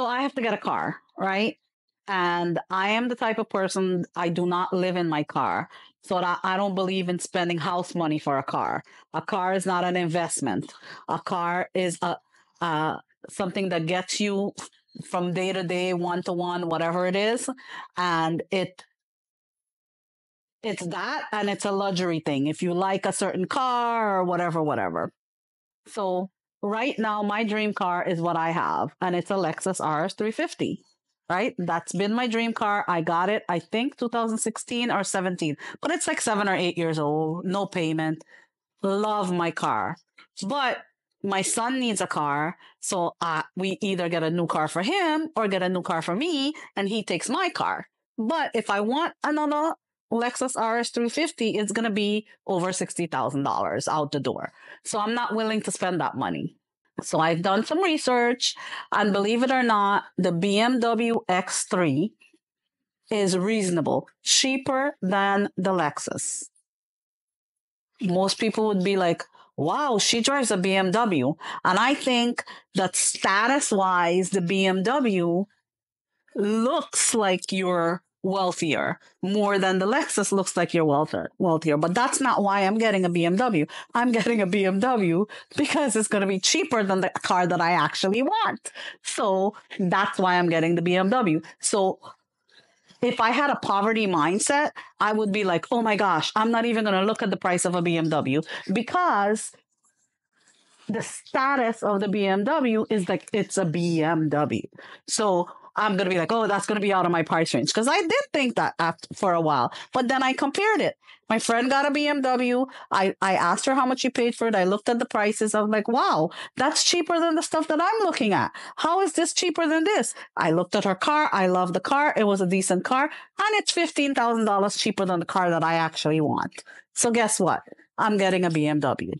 So I have to get a car, right? And I am the type of person I do not live in my car. So I, don't believe in spending house money for a car. A car is not an investment. A car is a uh, something that gets you from day to day, one to one, whatever it is, and it it's that and it's a luxury thing. If you like a certain car or whatever, whatever. So right now, my dream car is what I have, and it's a Lexus RX 350. Right? That's been my dream car. I got it, I think 2016 or 17, but it's like seven or eight years old, no payment. Love my car. But my son needs a car. So uh, we either get a new car for him or get a new car for me, and he takes my car. But if I want another Lexus RX 350, is going to be over $60,000 out the door. So I'm not willing to spend that money. So I've done some research, and believe it or not, the BMW X3 is reasonable, cheaper than the Lexus. Most people would be like, wow, she drives a BMW. And I think that status wise, the BMW looks like you're wealthier more than the Lexus looks like you're wealthier, wealthier. But that's not why I'm getting a BMW. I'm getting a BMW because it's going to be cheaper than the car that I actually want. So that's why I'm getting the BMW. So if I had a poverty mindset, I would be like, oh my gosh, I'm not even going to look at the price of a BMW because the status of the BMW is like it's a BMW. So I'm gonna be like, oh, that's gonna be out of my price range because I did think that after, for a while, but then I compared it. My friend got a BMW. I I asked her how much she paid for it. I looked at the prices. I was like, wow, that's cheaper than the stuff that I'm looking at. How is this cheaper than this? I looked at her car. I love the car. It was a decent car, and it's fifteen thousand dollars cheaper than the car that I actually want. So guess what? I'm getting a BMW.